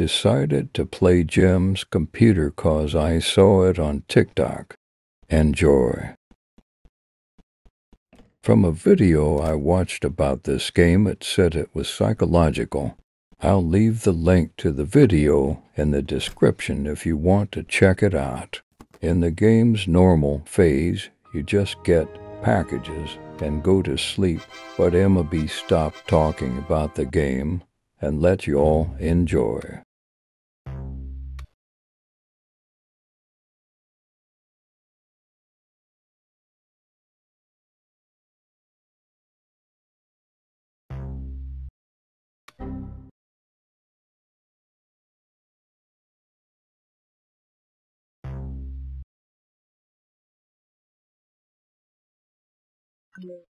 decided to play Jim's computer cause I saw it on TikTok. Enjoy. From a video I watched about this game, it said it was psychological. I'll leave the link to the video in the description if you want to check it out. In the game's normal phase, you just get packages and go to sleep, but Emma B stopped talking about the game and let you all enjoy. Hello.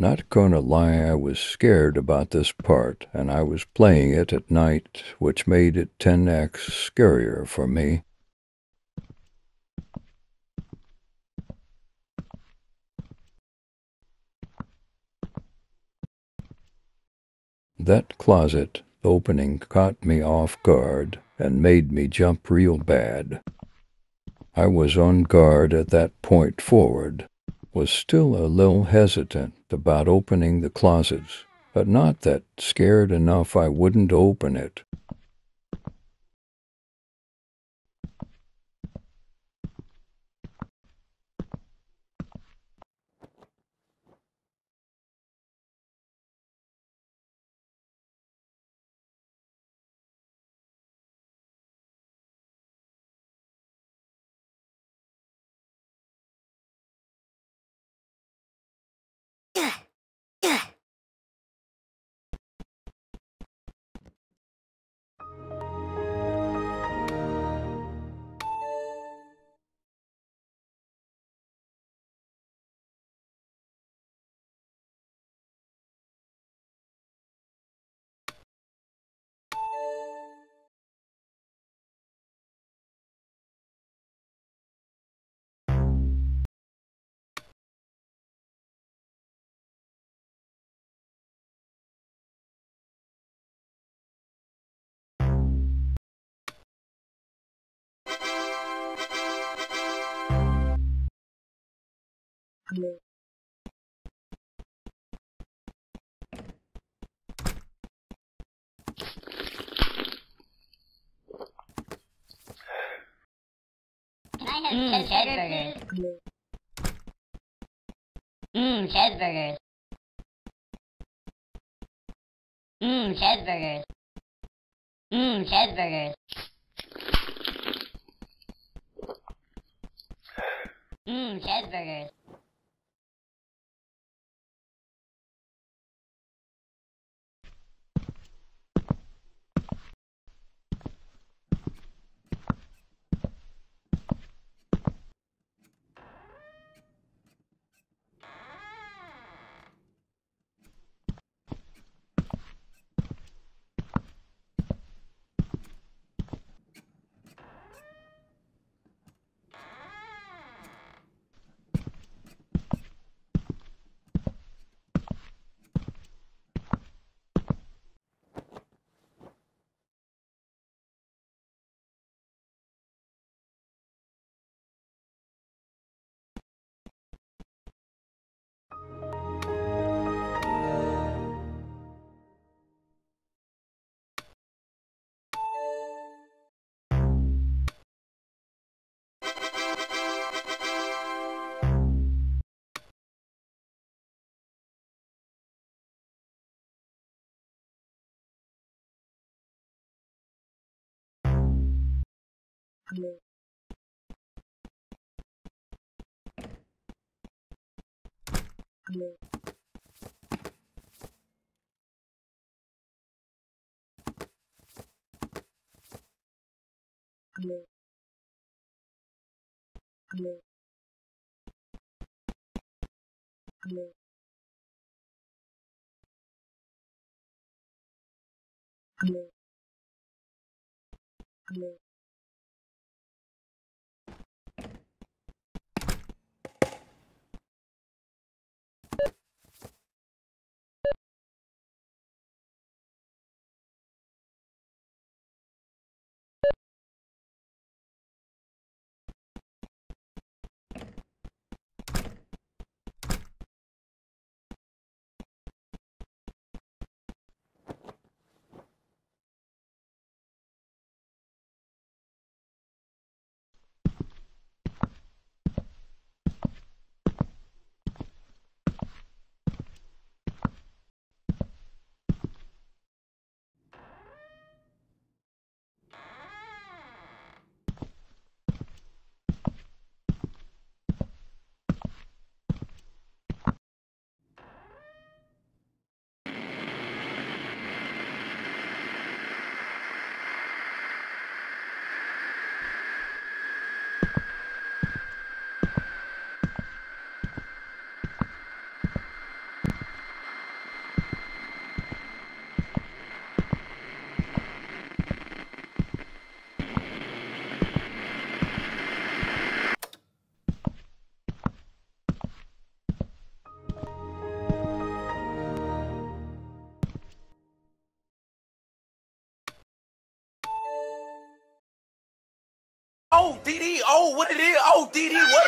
Not gonna lie, I was scared about this part, and I was playing it at night, which made it 10x scarier for me. That closet opening caught me off guard and made me jump real bad. I was on guard at that point forward, was still a little hesitant about opening the closets, but not that scared enough I wouldn't open it. Can I have mm, cheeseburgers? Mmm, cheeseburgers. Mmm, cheeseburgers. Mmm, cheeseburgers. Mmm, cheeseburgers. Hello. Hello. Oh, DD. Oh, what it is? Oh, DD. What?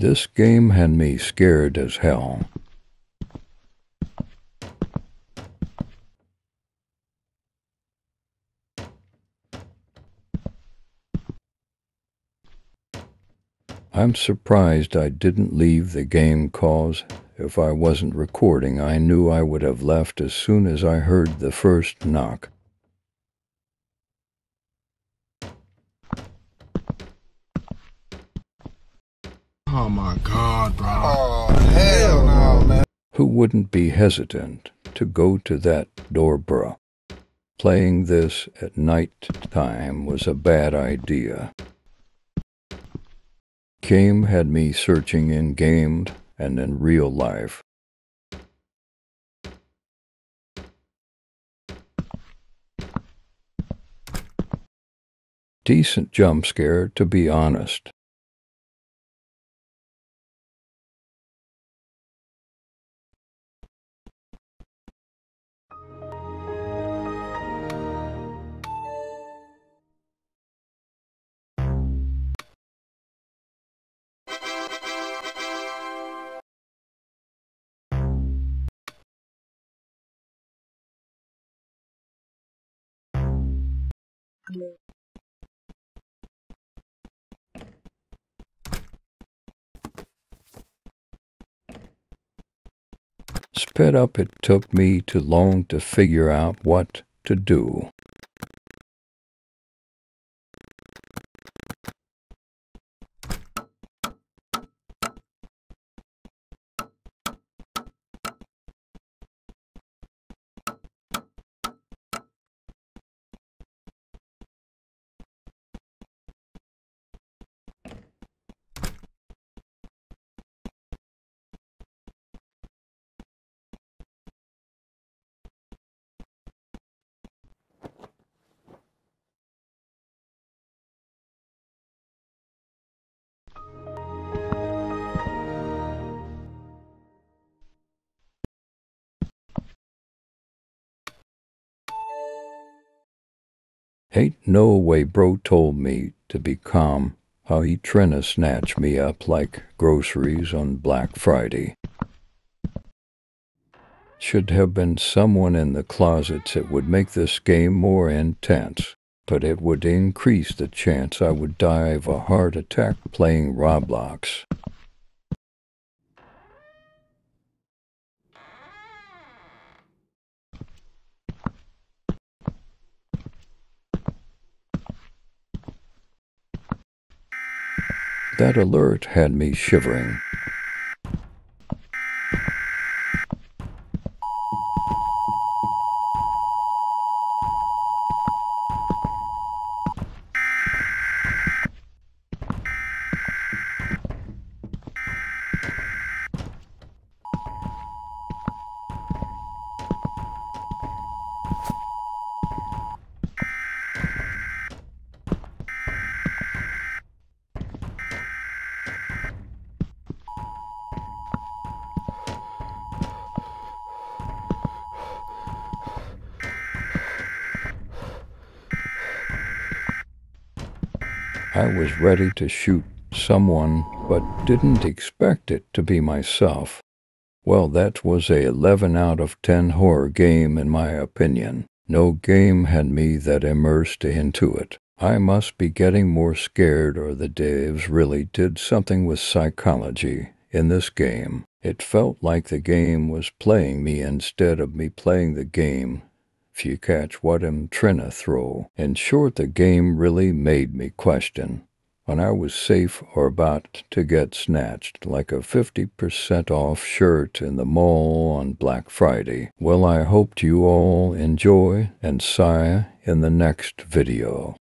This game had me scared as hell. I'm surprised I didn't leave the game cause if I wasn't recording I knew I would have left as soon as I heard the first knock. Oh my god, bro. Oh, hell no, man. Who wouldn't be hesitant to go to that door, bruh? Playing this at night time was a bad idea. Game had me searching in gamed and in real life. Decent jump scare, to be honest. Sped up, it took me too long to figure out what to do. Ain't no way bro told me to be calm, how he tryna snatch me up like groceries on Black Friday. Should have been someone in the closets it would make this game more intense, but it would increase the chance I would die of a heart attack playing Roblox. That alert had me shivering. I was ready to shoot someone, but didn't expect it to be myself. Well, that was a 11 out of 10 horror game in my opinion. No game had me that immersed into it. I must be getting more scared or the devs really did something with psychology in this game. It felt like the game was playing me instead of me playing the game if you catch what I'm trying throw. In short, the game really made me question when I was safe or about to get snatched, like a 50% off shirt in the mall on Black Friday. Well, I hoped you all enjoy and sigh in the next video.